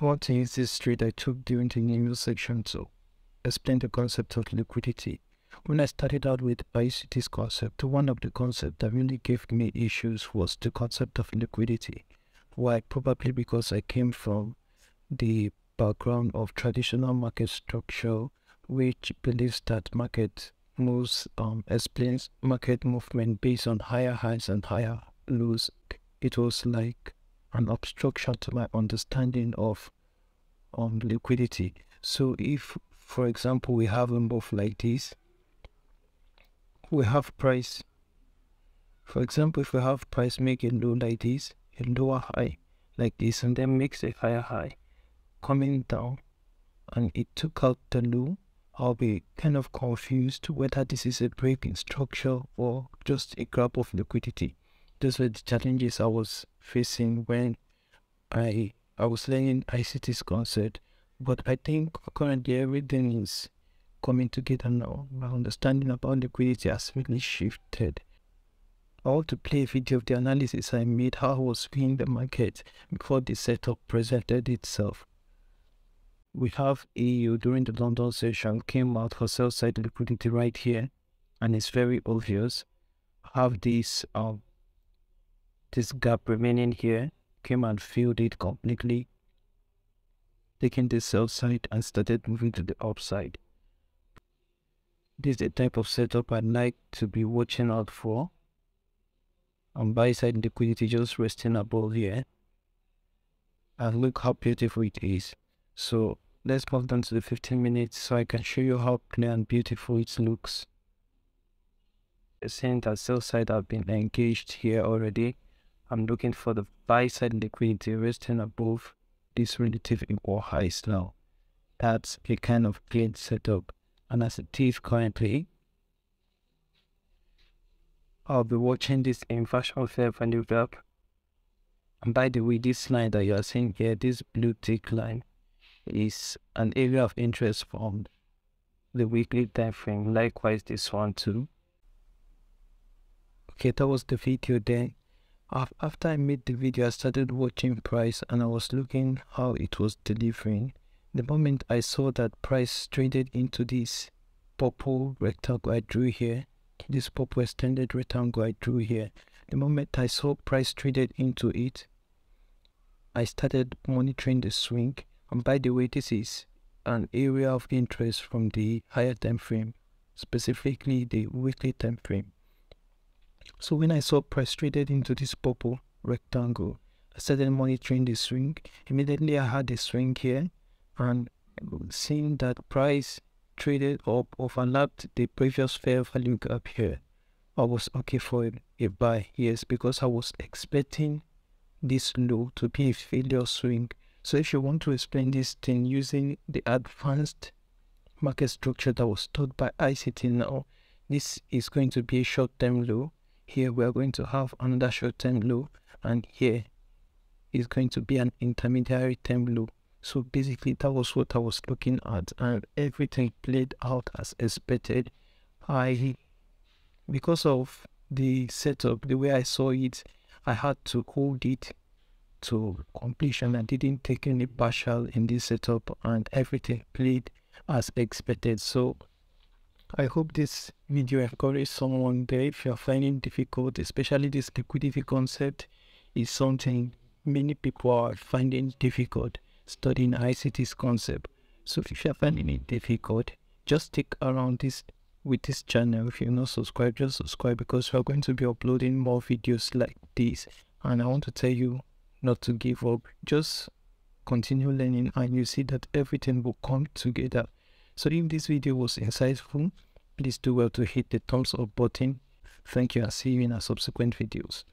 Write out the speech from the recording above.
I want to use this trade I took during the news section to explain the concept of liquidity. When I started out with ICT's concept, one of the concepts that really gave me issues was the concept of liquidity. Why? Probably because I came from the background of traditional market structure, which believes that market moves um, explains market movement based on higher highs and higher lows. It was like an obstruction to my understanding of um, liquidity. So if, for example, we have a move like this, we have price. For example, if we have price make a low like this, a lower high like this, and then makes a higher high coming down, and it took out the low, I'll be kind of confused whether this is a break in structure or just a grab of liquidity. Those were the challenges I was facing when I I was learning ICT's concept, but I think currently everything is coming together now. My understanding about liquidity has really shifted. I want to play a video of the analysis I made how I was viewing the market before the setup presented itself. We have EU during the London session came out for sell side liquidity right here, and it's very obvious. Have this um this gap remaining here came and filled it completely, taking the sell side and started moving to the upside. This is the type of setup I'd like to be watching out for. On buy side liquidity just resting above here. And look how beautiful it is. So let's move down to the 15 minutes so I can show you how clear and beautiful it looks. Seeing that sell side have been engaged here already I'm looking for the buy side liquidity resting above this relative equal highs now. That's a kind of clean setup. And as it is currently, I'll be watching this inversion fair value gap. And by the way, this line that you are seeing here, this blue tick line, is an area of interest from the weekly time frame. Likewise, this one too. Okay, that was the video then after I made the video, I started watching price and I was looking how it was delivering. The moment I saw that price traded into this purple rectangle I drew here, this purple extended rectangle I drew here, the moment I saw price traded into it, I started monitoring the swing. And by the way, this is an area of interest from the higher time frame, specifically the weekly time frame. So when I saw price traded into this purple rectangle, I started monitoring the swing. Immediately I had the swing here and seeing that price traded up overlapped the previous fair value gap here. I was okay for a buy, yes, because I was expecting this low to be a failure swing. So if you want to explain this thing using the advanced market structure that was taught by ICT now, this is going to be a short-term low here we are going to have another short-term low and here is going to be an intermediary term low so basically that was what i was looking at and everything played out as expected. I because of the setup the way i saw it i had to hold it to completion. I didn't take any partial in this setup and everything played as expected. So I hope this video encouraged someone there if you're finding difficult, especially this liquidity concept is something many people are finding difficult studying ICT's concept. So if you're finding it difficult, just stick around this with this channel. If you're not subscribed, just subscribe because we're going to be uploading more videos like this. And I want to tell you not to give up. Just continue learning and you see that everything will come together. So if this video was insightful, please do well to hit the thumbs up button. Thank you and see you in our subsequent videos.